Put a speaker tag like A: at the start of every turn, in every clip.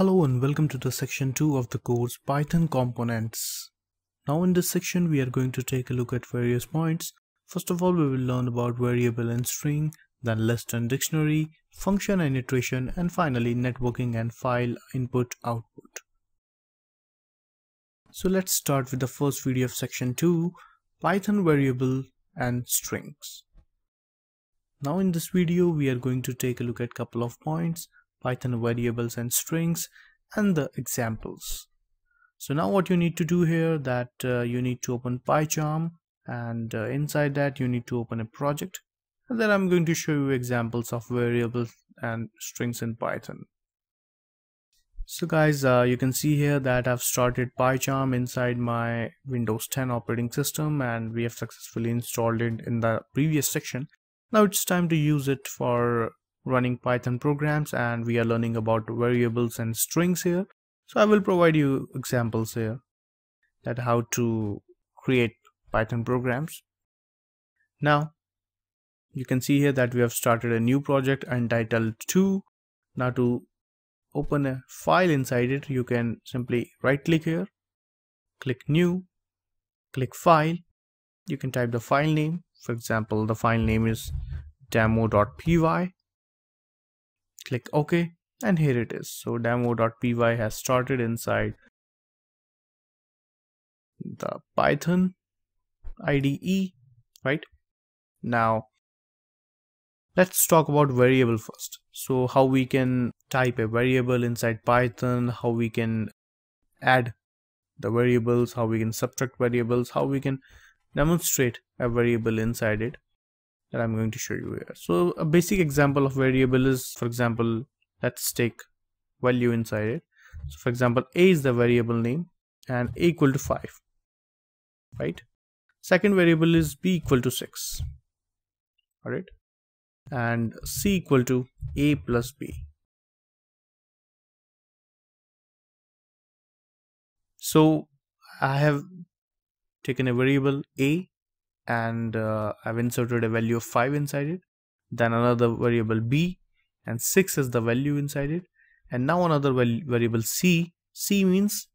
A: Hello and welcome to the section 2 of the course Python components. Now in this section we are going to take a look at various points. First of all we will learn about variable and string, then list and dictionary, function and iteration and finally networking and file input output. So let's start with the first video of section 2 Python variable and strings. Now in this video we are going to take a look at couple of points Python variables and strings and the examples. So now what you need to do here that uh, you need to open PyCharm and uh, inside that you need to open a project and then I'm going to show you examples of variables and strings in Python. So guys uh, you can see here that I've started PyCharm inside my Windows 10 operating system and we have successfully installed it in the previous section. Now it's time to use it for running Python programs and we are learning about variables and strings here. So I will provide you examples here that how to create Python programs. Now you can see here that we have started a new project entitled 2. Now to open a file inside it you can simply right click here, click new, click file. You can type the file name. For example the file name is demo.py click OK and here it is. So demo.py has started inside the Python IDE, right? Now let's talk about variable first. So how we can type a variable inside Python, how we can add the variables, how we can subtract variables, how we can demonstrate a variable inside it that I'm going to show you here. So a basic example of variable is, for example, let's take value inside it. So for example, a is the variable name and a equal to 5, right? Second variable is b equal to 6, all right? And c equal to a plus b. So I have taken a variable a and uh, I've inserted a value of 5 inside it then another variable b and 6 is the value inside it and now another variable c. C means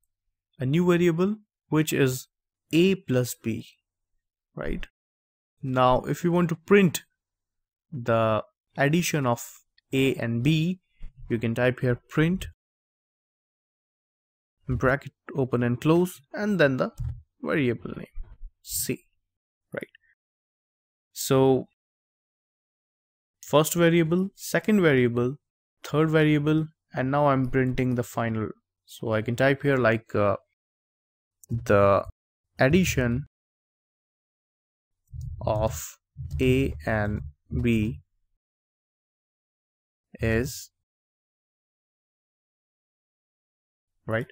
A: a new variable which is a plus b right? Now if you want to print the addition of a and b you can type here print bracket open and close and then the variable name c so first variable, second variable, third variable, and now I'm printing the final. So I can type here like uh, the addition of A and B is right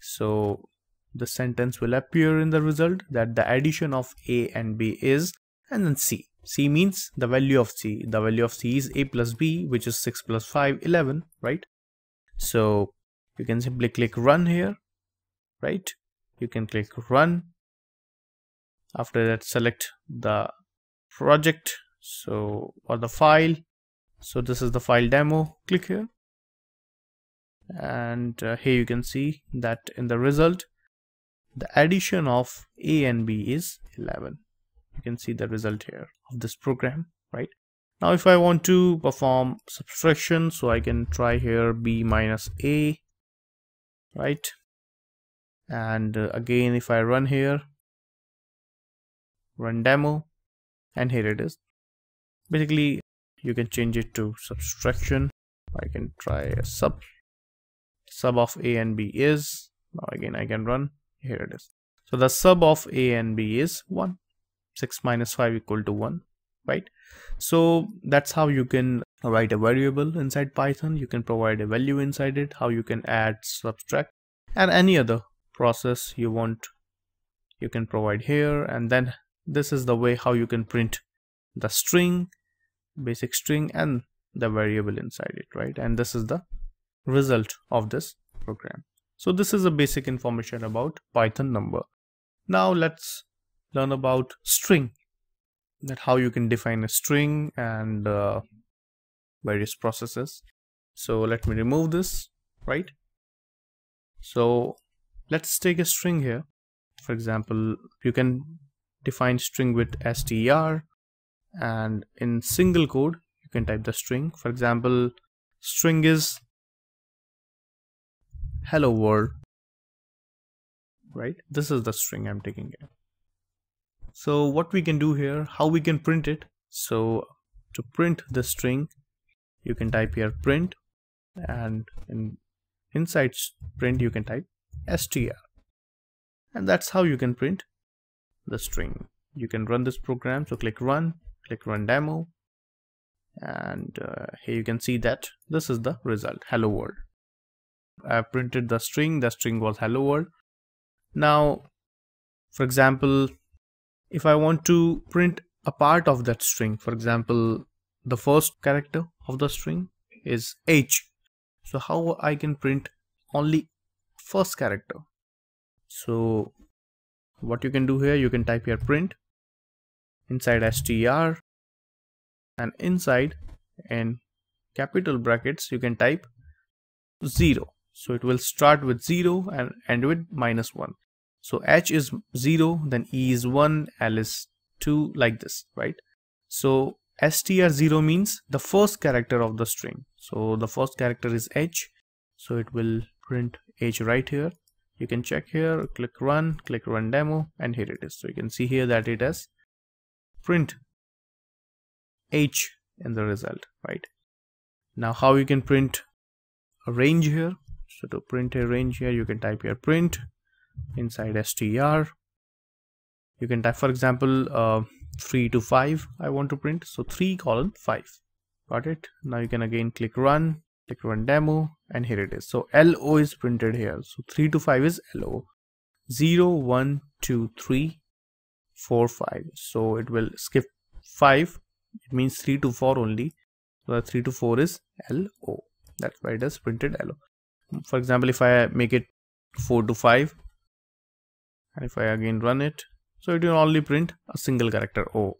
A: so the sentence will appear in the result that the addition of a and b is and then c. c means the value of c. The value of c is a plus b which is 6 plus 5 11 right. So you can simply click run here right. You can click run. After that select the project so or the file. So this is the file demo. Click here and uh, here you can see that in the result the addition of a and b is 11 you can see the result here of this program right? Now if I want to perform subtraction so I can try here b minus a right? And uh, again if I run here run demo and here it is. Basically you can change it to subtraction. I can try a sub sub of a and b is now again I can run here it is. So the sub of a and b is 1 6 minus 5 equal to 1 right? So that's how you can write a variable inside python. You can provide a value inside it how you can add subtract and any other process you want you can provide here. And then this is the way how you can print the string basic string and the variable inside it right? And this is the result of this program. So this is a basic information about python number. Now let's learn about string that how you can define a string and uh, various processes. So let me remove this right? So let's take a string here. For example you can define string with str and in single code you can type the string. For example string is hello world right? This is the string i'm taking here so what we can do here how we can print it. So to print the string you can type here print and in inside print you can type str and that's how you can print the string. You can run this program. So click run click run demo and uh, here you can see that this is the result hello world. I printed the string. The string was hello world. Now for example if I want to print a part of that string for example the first character of the string is H. So how I can print only first character? So what you can do here you can type here print inside str and inside in capital brackets you can type 0 so it will start with 0 and end with minus 1 so h is 0 then e is 1 l is 2 like this right? So str0 means the first character of the string. So the first character is h. So it will print h right here. You can check here click run click run demo and here it is. So you can see here that it has print h in the result right? Now how you can print a range here? So to print a range here you can type here print inside str you can type for example uh, 3 to 5 I want to print. So 3 colon 5 got it? Now you can again click run click run demo and here it is. So LO is printed here. So 3 to 5 is LO 0 1 2 3 4 5 so it will skip 5 it means 3 to 4 only. So 3 to 4 is LO that's why it is printed LO for example if I make it 4 to 5 and if I again run it so it will only print a single character O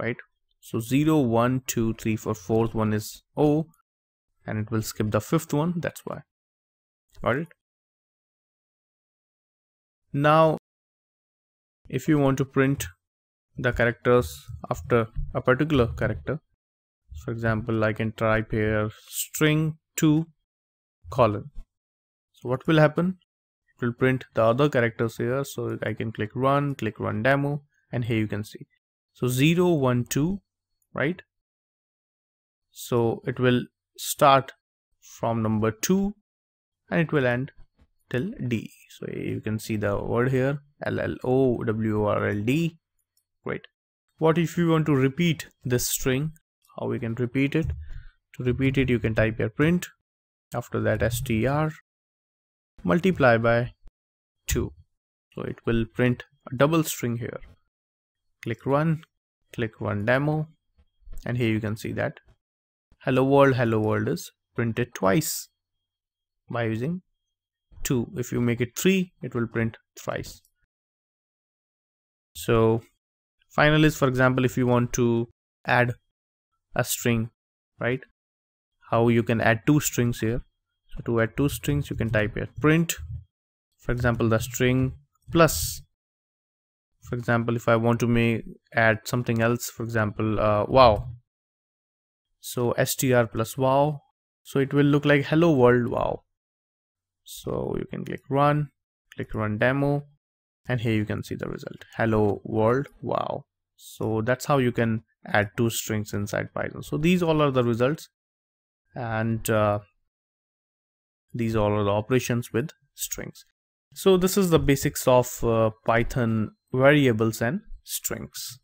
A: right? So 0 1 2 3 4 fourth one is O and it will skip the fifth one that's why. Got it? Now if you want to print the characters after a particular character for example I can type here string 2 colon. So what will happen will print the other characters here so I can click run click run demo and here you can see. So 0 1 2 right? So it will start from number 2 and it will end till D. So you can see the word here L L O W R L D. Great. What if you want to repeat this string? How we can repeat it? To repeat it you can type here print. After that str multiply by 2 so it will print a double string here. Click run click run demo and here you can see that hello world hello world is printed twice by using 2 if you make it 3 it will print thrice. So final is for example if you want to add a string right? How you can add two strings here so to add two strings you can type here. Print for example the string plus. For example if I want to make add something else for example uh, wow. So str plus wow. So it will look like hello world wow. So you can click run click run demo and here you can see the result. Hello world wow. So that's how you can add two strings inside python. So these all are the results. And uh, these all are the operations with strings. So this is the basics of uh, python variables and strings